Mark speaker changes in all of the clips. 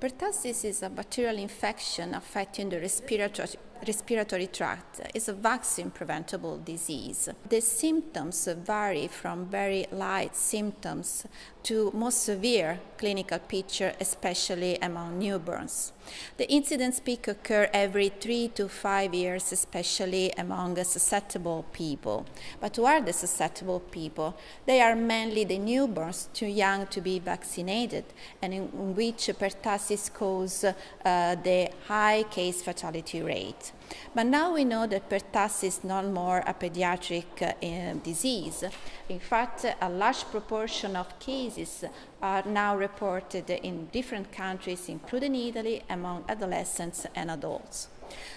Speaker 1: Pertussis is a bacterial infection affecting the respiratory, respiratory tract. is a vaccine preventable disease. The symptoms vary from very light symptoms to most severe clinical picture, especially among newborns. The incidence peak occur every three to five years, especially among susceptible people. But who are the susceptible people? They are mainly the newborns too young to be vaccinated and in which pertussis cause uh, the high case fatality rate. But now we know that pertussis is not more a pediatric uh, disease. In fact, a large proportion of cases are now reported in different countries, including Italy, among adolescents and adults.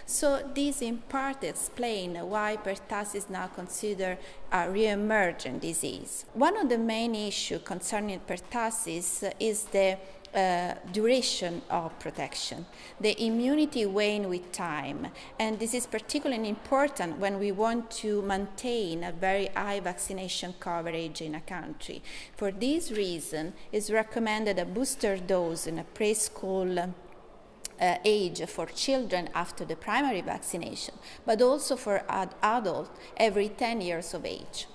Speaker 1: So this in part explains why pertussis is now considered a re-emergent disease. One of the main issues concerning pertussis is the uh, duration of protection. The immunity wane with time, and this is particularly important when we want to maintain a very high vaccination coverage in a country. For this reason, it's recommended a booster dose in a preschool uh, age for children after the primary vaccination, but also for ad adults every 10 years of age.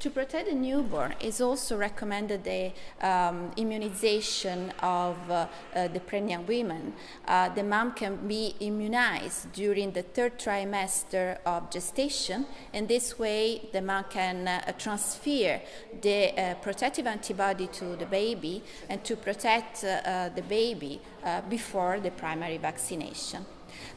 Speaker 1: To protect the newborn is also recommended the um, immunization of uh, uh, the pregnant women. Uh, the mom can be immunized during the third trimester of gestation, and this way the mom can uh, transfer the uh, protective antibody to the baby and to protect uh, the baby before the primary vaccination.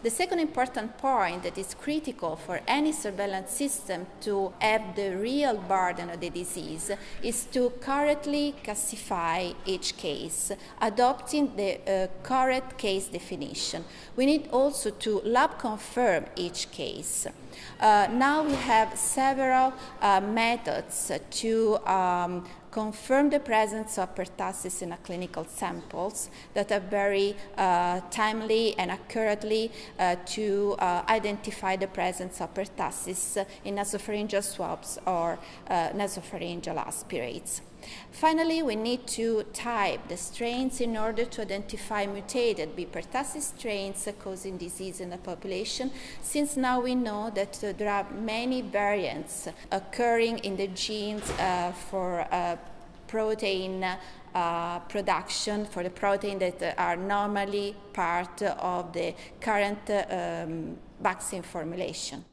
Speaker 1: The second important point that is critical for any surveillance system to have the real burden of the disease is to correctly classify each case, adopting the uh, correct case definition. We need also to lab confirm each case. Uh, now we have several uh, methods to um, confirm the presence of pertussis in clinical samples that are very uh, timely and accurately uh, to uh, identify the presence of pertussis in nasopharyngeal swabs or uh, nasopharyngeal aspirates. Finally, we need to type the strains in order to identify mutated B. pertussis strains causing disease in the population, since now we know that uh, there are many variants occurring in the genes uh, for uh, protein uh, production for the protein that are normally part of the current um, vaccine formulation.